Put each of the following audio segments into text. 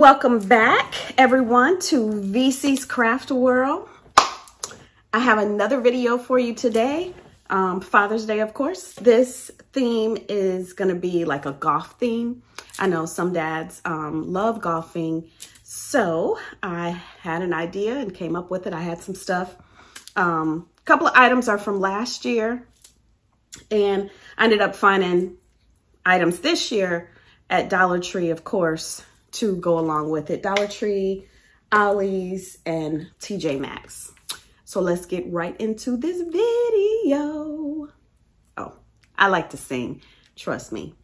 Welcome back everyone to VC's Craft World. I have another video for you today. Um, Father's Day, of course. This theme is gonna be like a golf theme. I know some dads um, love golfing. So I had an idea and came up with it. I had some stuff. A um, couple of items are from last year and I ended up finding items this year at Dollar Tree, of course, to go along with it. Dollar Tree, Ollie's, and TJ Maxx. So let's get right into this video. Oh, I like to sing. Trust me.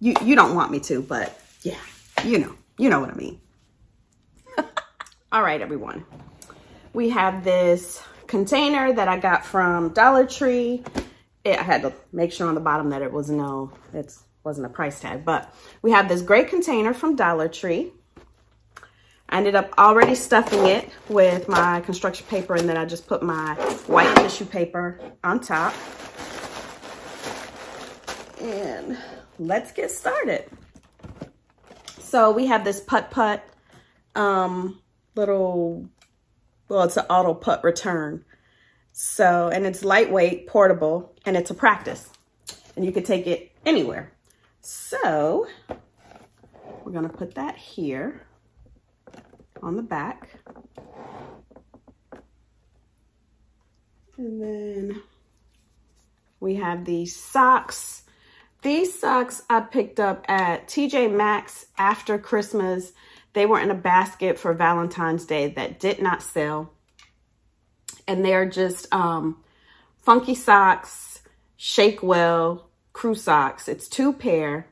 You, you don't want me to, but yeah, you know, you know what I mean. All right, everyone. We have this container that I got from Dollar Tree. It, I had to make sure on the bottom that it was no, it's wasn't a price tag, but we have this great container from Dollar Tree. I ended up already stuffing it with my construction paper and then I just put my white tissue paper on top. And let's get started. So we have this putt-putt um, little, well, it's an auto putt return. So, and it's lightweight, portable, and it's a practice. And you can take it anywhere. So we're gonna put that here on the back. And then we have these socks. These socks I picked up at TJ Maxx after Christmas. They were in a basket for Valentine's Day that did not sell. And they're just um, funky socks, shake well, crew socks. It's two pair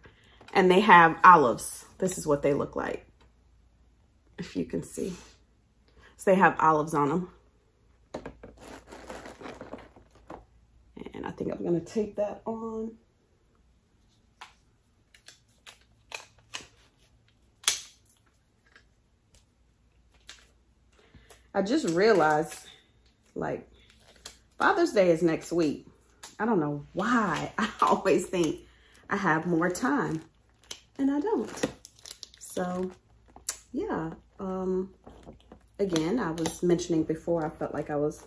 and they have olives. This is what they look like, if you can see. So they have olives on them. And I think I'm gonna tape that on. I just realized like Father's Day is next week. I don't know why. I always think I have more time and I don't. So yeah, um, again, I was mentioning before, I felt like I was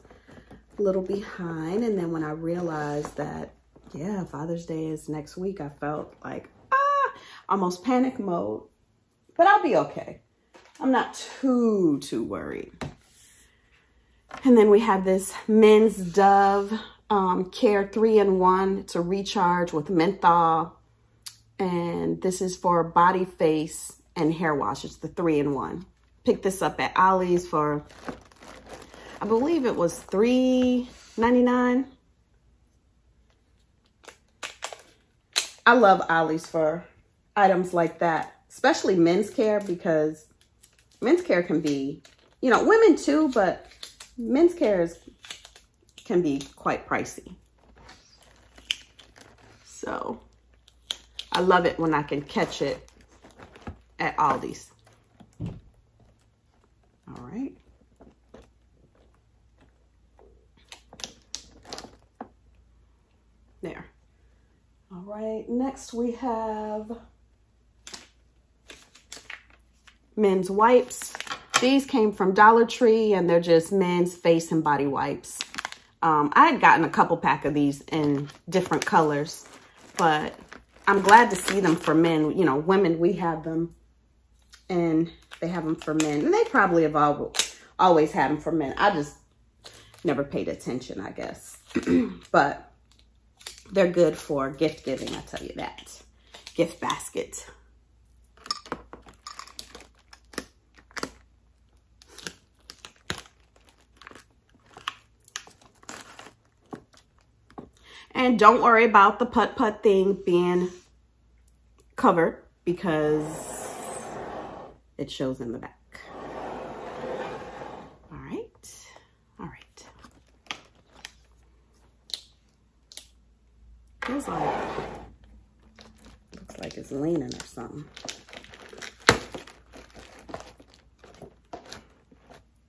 a little behind. And then when I realized that, yeah, Father's Day is next week, I felt like, ah, almost panic mode, but I'll be okay. I'm not too, too worried. And then we have this Men's Dove um, Care 3-in-1. It's a recharge with menthol. And this is for body, face, and hair wash. It's the 3-in-1. Picked this up at Ollie's for, I believe it was $3.99. I love Ollie's for items like that, especially men's care because men's care can be, you know, women too, but men's care is can be quite pricey. So I love it when I can catch it at Ollie's. All right. There. All right, next we have men's wipes. These came from Dollar Tree and they're just men's face and body wipes. Um, I had gotten a couple pack of these in different colors, but I'm glad to see them for men. You know, women, we have them and they have them for men. And they probably have all, always had them for men. I just never paid attention, I guess. but they're good for gift giving, I tell you that. Gift basket. And don't worry about the putt-putt thing being covered because it shows in the back. All right. All right. Feels like, looks like it's leaning or something.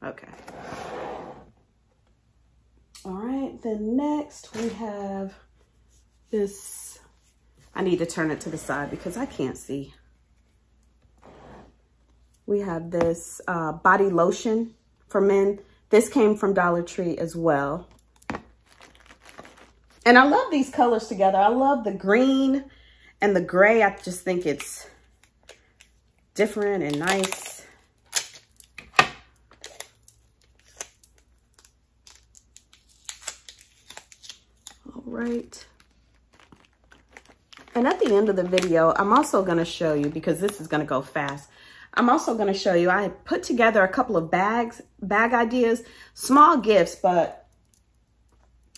Okay. All right, then next we have this. I need to turn it to the side because I can't see. We have this uh, body lotion for men. This came from Dollar Tree as well. And I love these colors together. I love the green and the gray. I just think it's different and nice. All right. And at the end of the video, I'm also going to show you, because this is going to go fast, I'm also going to show you, I put together a couple of bags, bag ideas, small gifts, but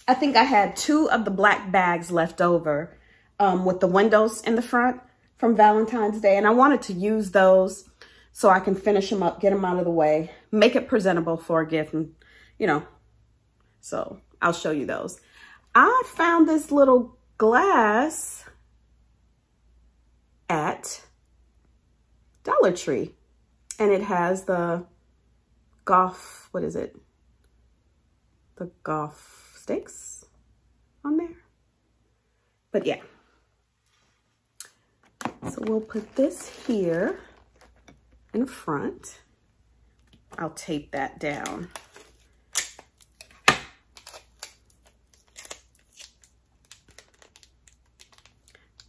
I think I had two of the black bags left over um, with the windows in the front from Valentine's Day. And I wanted to use those so I can finish them up, get them out of the way, make it presentable for a gift. And, you know, so I'll show you those. I found this little glass at Dollar Tree. And it has the golf, what is it? The golf sticks on there. But yeah. So we'll put this here in front. I'll tape that down.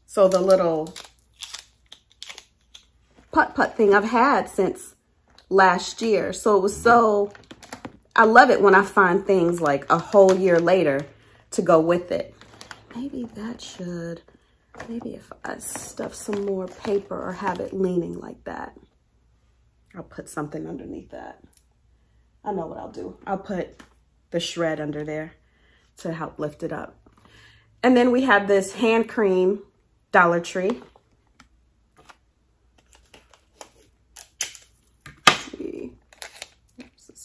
So the little putt-putt thing I've had since last year. So it was so, I love it when I find things like a whole year later to go with it. Maybe that should, maybe if I stuff some more paper or have it leaning like that, I'll put something underneath that. I know what I'll do. I'll put the shred under there to help lift it up. And then we have this hand cream Dollar Tree.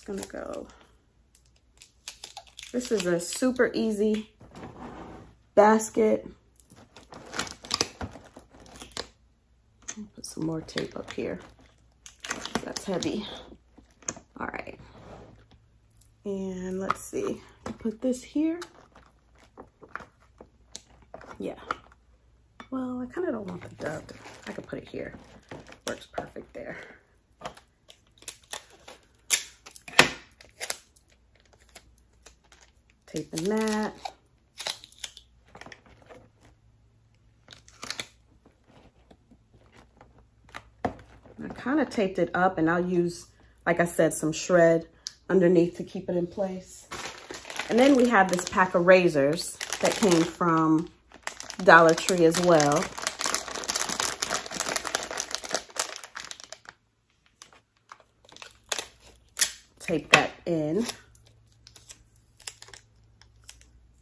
Gonna go. This is a super easy basket. Put some more tape up here. That's heavy. All right. And let's see, put this here. Yeah. Well, I kind of don't want the duct. I could put it here. Works perfect there. Taping that. I kind of taped it up and I'll use, like I said, some shred underneath to keep it in place. And then we have this pack of razors that came from Dollar Tree as well. Tape that in.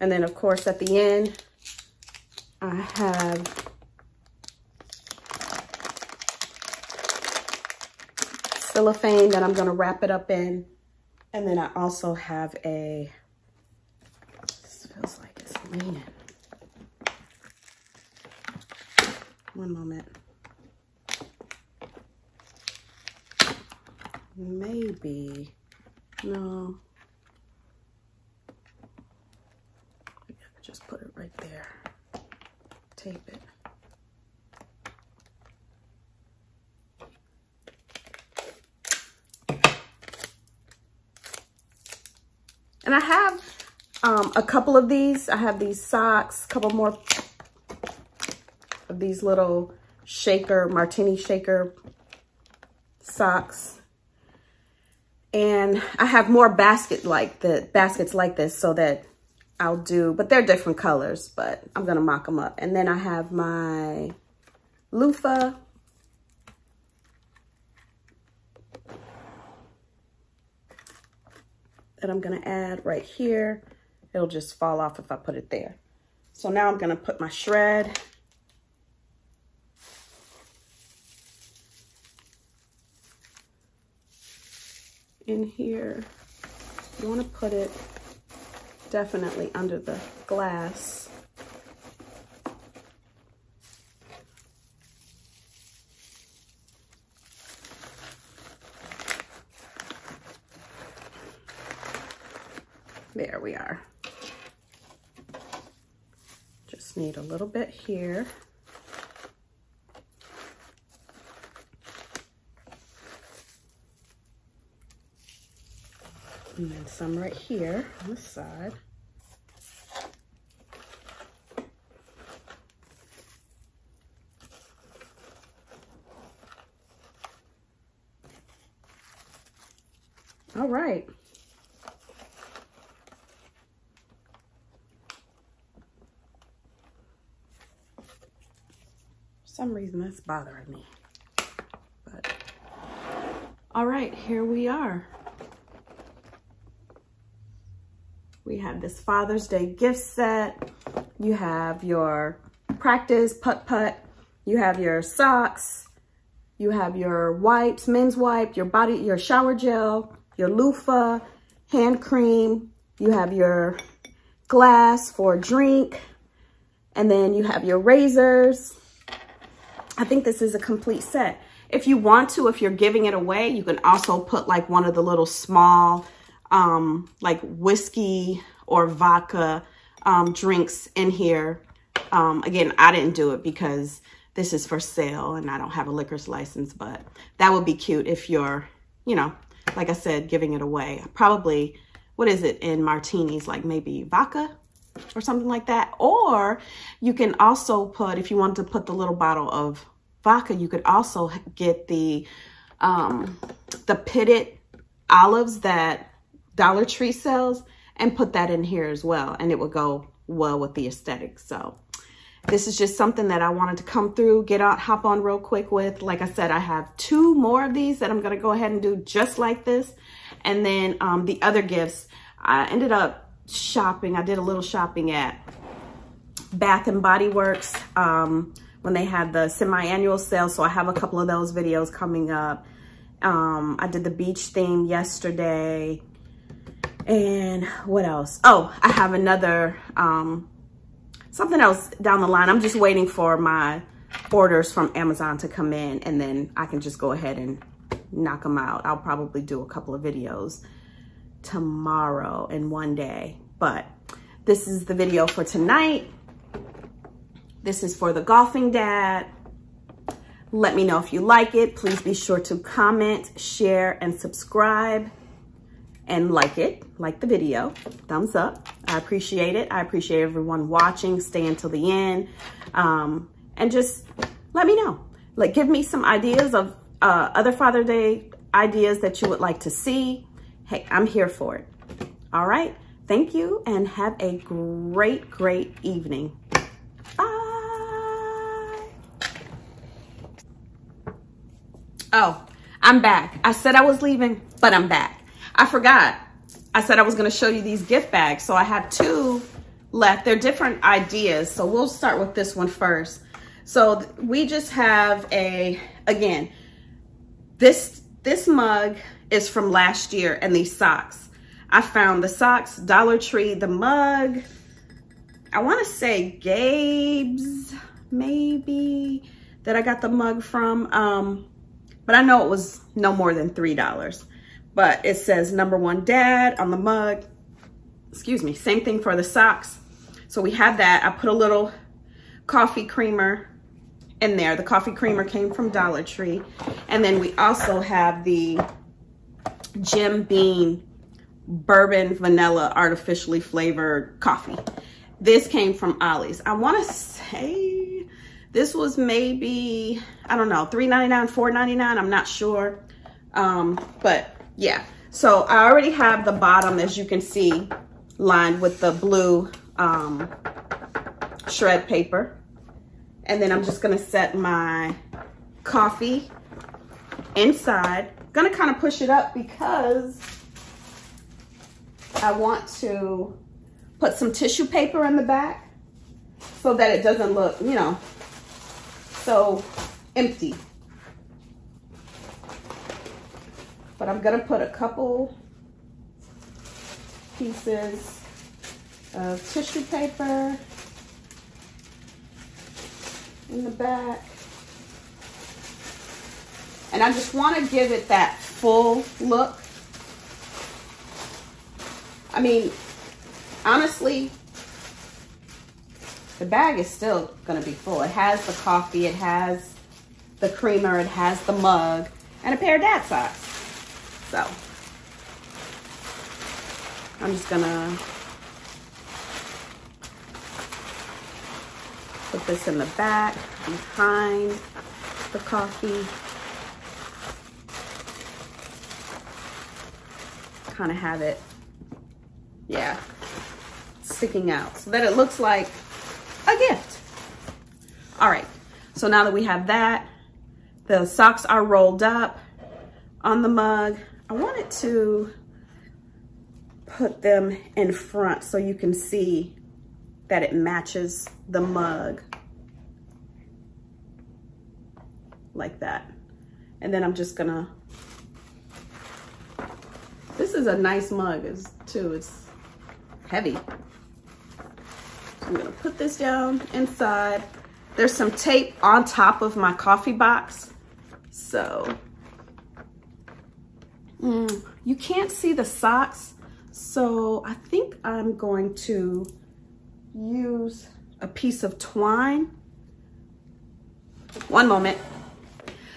And then of course at the end, I have cellophane that I'm gonna wrap it up in. And then I also have a, this feels like it's leaning. One moment. Maybe, no. Just put it right there. Tape it. And I have um, a couple of these. I have these socks, a couple more of these little shaker, martini shaker socks. And I have more basket like the baskets like this so that I'll do, but they're different colors, but I'm to mock them up. And then I have my loofah. That I'm to add right here. It'll just fall off if I put it there. So now I'm to put my shred. in here. You want to put it definitely under the glass. There we are. Just need a little bit here. And then some right here on the side. All right. some reason that's bothering me. But all right, here we are. We have this Father's Day gift set. You have your practice putt-putt. You have your socks. You have your wipes, men's wipe, your body, your shower gel, your loofah, hand cream. You have your glass for drink. And then you have your razors. I think this is a complete set. If you want to, if you're giving it away, you can also put like one of the little small, um, like whiskey or vodka um, drinks in here. Um, again, I didn't do it because this is for sale and I don't have a liquor's license, but that would be cute if you're, you know, like I said, giving it away. Probably, what is it in martinis? Like maybe vodka or something like that. Or you can also put, if you want to put the little bottle of vodka, you could also get the, um, the pitted olives that Dollar Tree sells and put that in here as well. And it would go well with the aesthetic. So this is just something that I wanted to come through, get out, hop on real quick with. Like I said, I have two more of these that I'm going to go ahead and do just like this. And then um, the other gifts, I ended up shopping. I did a little shopping at Bath and Body Works um, when they had the semi-annual sale. So I have a couple of those videos coming up. Um, I did the beach theme yesterday. And what else? Oh, I have another um, something else down the line. I'm just waiting for my orders from Amazon to come in and then I can just go ahead and knock them out. I'll probably do a couple of videos tomorrow in one day. But this is the video for tonight. This is for the golfing dad. Let me know if you like it. Please be sure to comment, share, and subscribe and like it, like the video, thumbs up. I appreciate it. I appreciate everyone watching, stay until the end. Um, and just let me know. Like give me some ideas of uh, other Father Day ideas that you would like to see. Hey, I'm here for it. All right. Thank you and have a great, great evening. Bye. Oh, I'm back. I said I was leaving, but I'm back. I forgot. I said I was going to show you these gift bags. So I have two left. They're different ideas. So we'll start with this one first. So we just have a, again, this, this mug is from last year and these socks. I found the socks, Dollar Tree, the mug. I want to say Gabe's maybe that I got the mug from. Um, but I know it was no more than $3 but it says number one dad on the mug. Excuse me, same thing for the socks. So we have that. I put a little coffee creamer in there. The coffee creamer came from Dollar Tree. And then we also have the Jim Beam bourbon vanilla artificially flavored coffee. This came from Ollie's. I want to say this was maybe, I don't know, $3.99, $4.99. I'm not sure. Um, but yeah. So I already have the bottom, as you can see, lined with the blue um, shred paper. And then I'm just gonna set my coffee inside. Gonna kind of push it up because I want to put some tissue paper in the back so that it doesn't look, you know, so empty. But I'm gonna put a couple pieces of tissue paper in the back. And I just wanna give it that full look. I mean, honestly, the bag is still gonna be full. It has the coffee, it has the creamer, it has the mug, and a pair of dad socks. So I'm just gonna put this in the back behind the coffee. Kind of have it, yeah, sticking out so that it looks like a gift. All right, so now that we have that, the socks are rolled up on the mug. I wanted to put them in front so you can see that it matches the mug like that. And then I'm just gonna, this is a nice mug too, it's heavy. I'm gonna put this down inside. There's some tape on top of my coffee box. So, mm, you can't see the socks. So I think I'm going to use a piece of twine. One moment.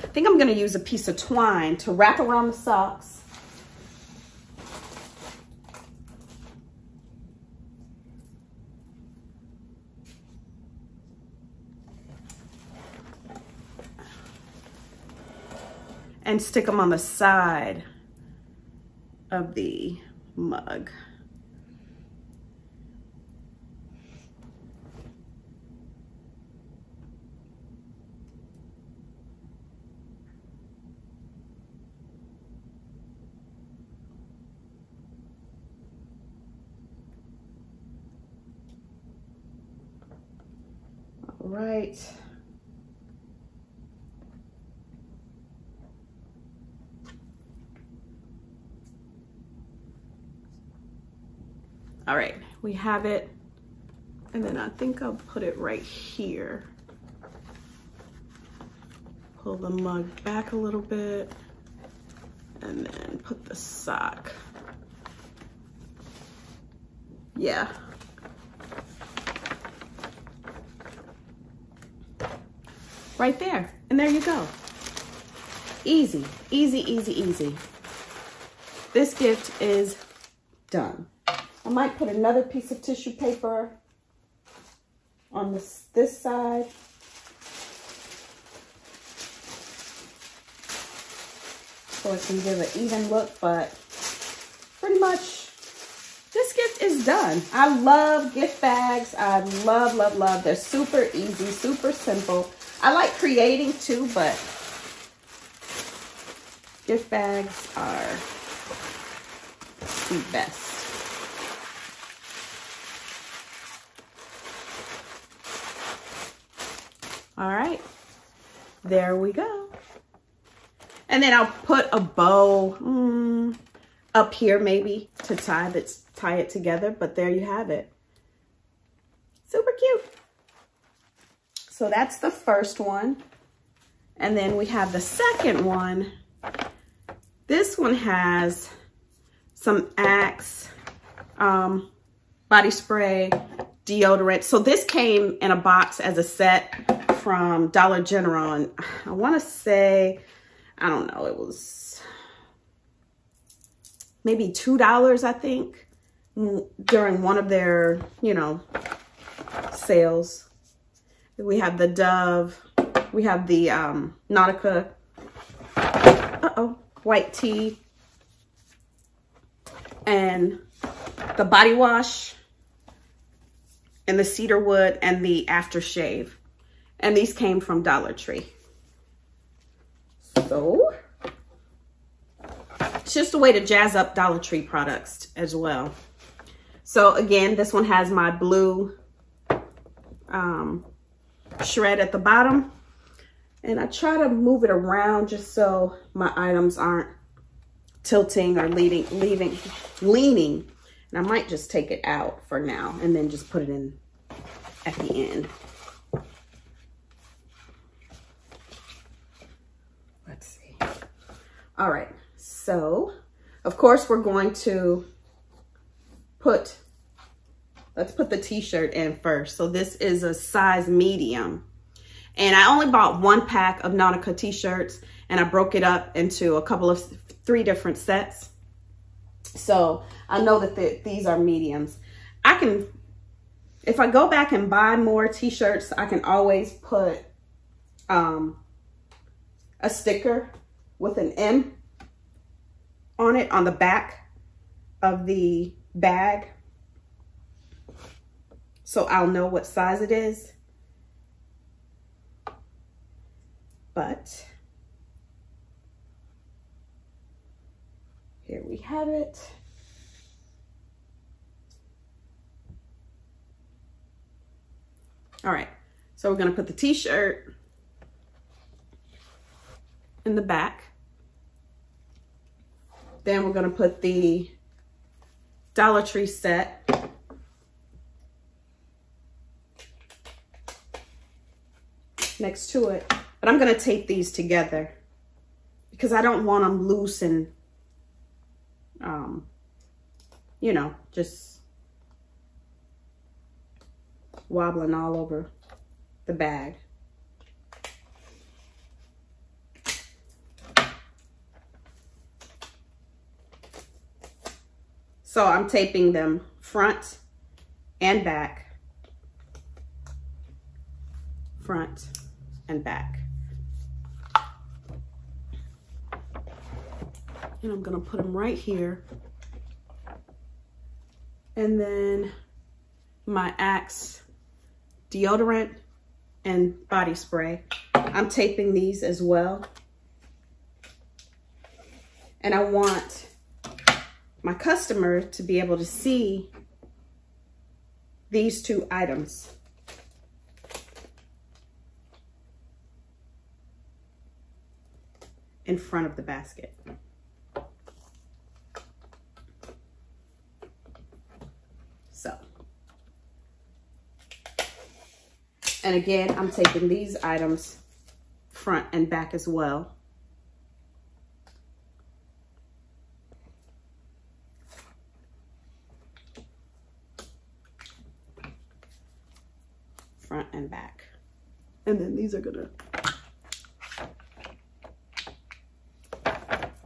I think I'm gonna use a piece of twine to wrap around the socks. And stick them on the side of the mug. right. All right, we have it. And then I think I'll put it right here. Pull the mug back a little bit and then put the sock. Yeah, right there. And there you go. Easy, easy, easy, easy. This gift is done. I might put another piece of tissue paper on this, this side. So it can give an even look, but pretty much this gift is done. I love gift bags. I love, love, love. They're super easy, super simple. I like creating too, but gift bags are the best. All right, there we go. And then I'll put a bow mm, up here maybe to tie, tie it together, but there you have it. Super cute. So that's the first one. And then we have the second one. This one has some Axe um, body spray, deodorant. So this came in a box as a set from Dollar General. And I want to say, I don't know, it was maybe $2, I think, during one of their, you know, sales. We have the Dove. We have the um, Nautica, uh-oh, white tea. And the body wash and the cedar wood and the aftershave. And these came from Dollar Tree. So, it's just a way to jazz up Dollar Tree products as well. So again, this one has my blue um, shred at the bottom. And I try to move it around just so my items aren't tilting or leading, leaving, leaning. And I might just take it out for now and then just put it in at the end. Let's see. All right, so of course we're going to put Let's put the t-shirt in first. So this is a size medium. And I only bought one pack of Nautica t-shirts and I broke it up into a couple of three different sets. So I know that the, these are mediums. I can, if I go back and buy more t-shirts, I can always put um, a sticker with an M on it on the back of the bag. So I'll know what size it is. But here we have it. All right, so we're gonna put the t-shirt in the back. Then we're gonna put the Dollar Tree set. Next to it. But I'm gonna tape these together because I don't want them loose and, um, you know, just wobbling all over the bag. So I'm taping them front and back, front and back. And I'm gonna put them right here. And then my Axe deodorant and body spray. I'm taping these as well. And I want my customer to be able to see these two items. in front of the basket. So, and again, I'm taking these items front and back as well. front and back. And then these are gonna,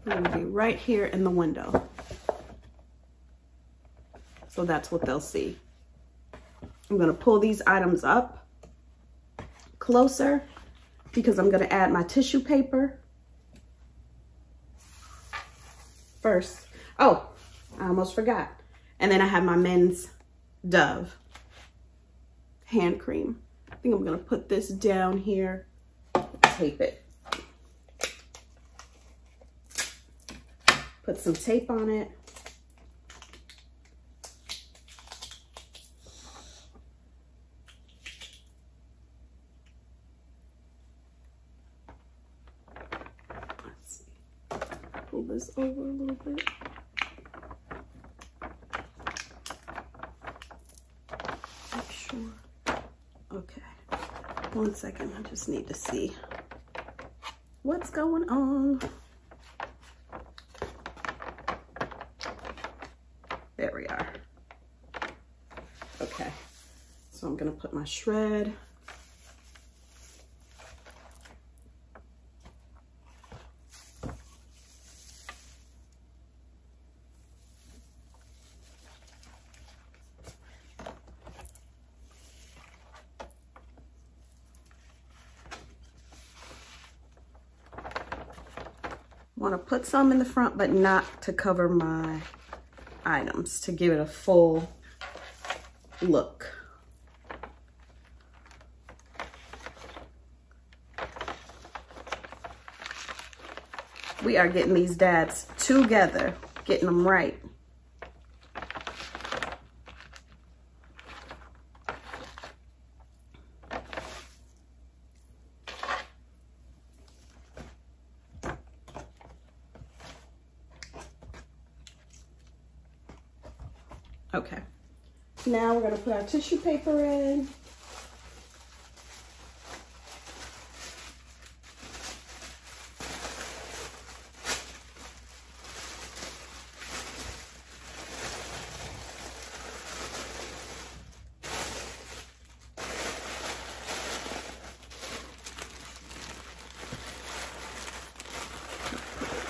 gonna be right here in the window. So that's what they'll see. I'm gonna pull these items up closer because I'm gonna add my tissue paper first. Oh, I almost forgot. And then I have my men's Dove hand cream. I think I'm gonna put this down here, tape it. Put some tape on it. Let's see. Pull this over a little bit. One second, I just need to see what's going on. There we are. Okay, so I'm gonna put my shred want to put some in the front, but not to cover my items, to give it a full look. We are getting these dads together, getting them right. Okay. Now we're going to put our tissue paper in.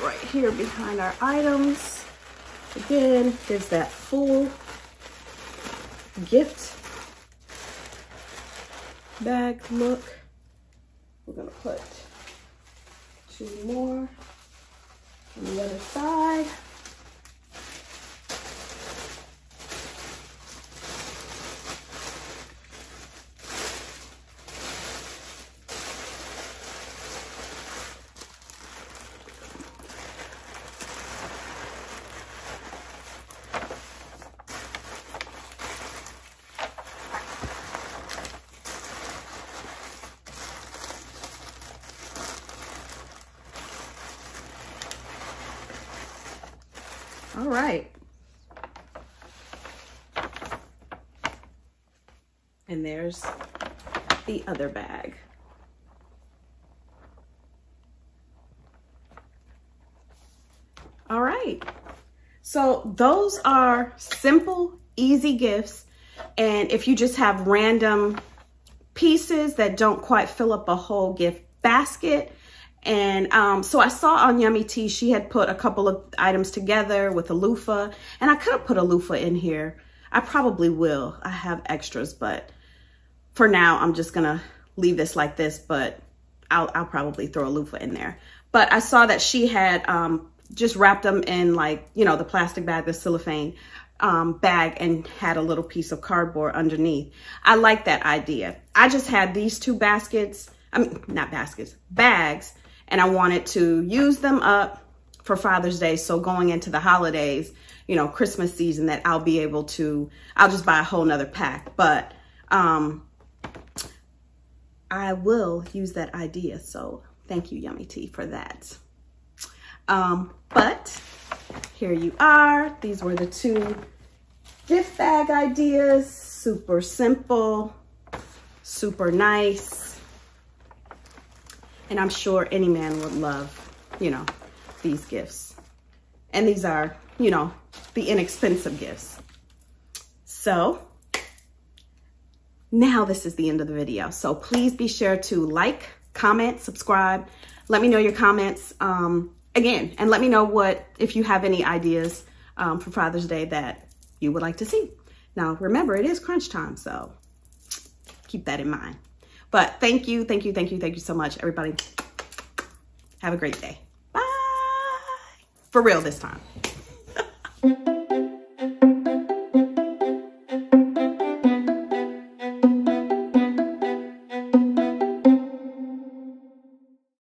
right here behind our items. Again, there's that full gift bag look. We're gonna put two more on the other side. All right. And there's the other bag. All right. So those are simple, easy gifts. And if you just have random pieces that don't quite fill up a whole gift basket, and um, so I saw on Yummy Tea, she had put a couple of items together with a loofah. And I could have put a loofah in here. I probably will. I have extras, but for now, I'm just going to leave this like this. But I'll, I'll probably throw a loofah in there. But I saw that she had um, just wrapped them in like, you know, the plastic bag, the cellophane um, bag and had a little piece of cardboard underneath. I like that idea. I just had these two baskets. I mean, not baskets, bags and I wanted to use them up for Father's Day. So going into the holidays, you know, Christmas season that I'll be able to, I'll just buy a whole nother pack. But um, I will use that idea. So thank you, Yummy Tea, for that. Um, but here you are. These were the two gift bag ideas. Super simple, super nice. And I'm sure any man would love, you know, these gifts. And these are, you know, the inexpensive gifts. So now this is the end of the video. So please be sure to like, comment, subscribe. Let me know your comments um, again, and let me know what, if you have any ideas um, for Father's Day that you would like to see. Now, remember, it is crunch time, so keep that in mind. But thank you, thank you, thank you, thank you so much, everybody. Have a great day. Bye. For real this time.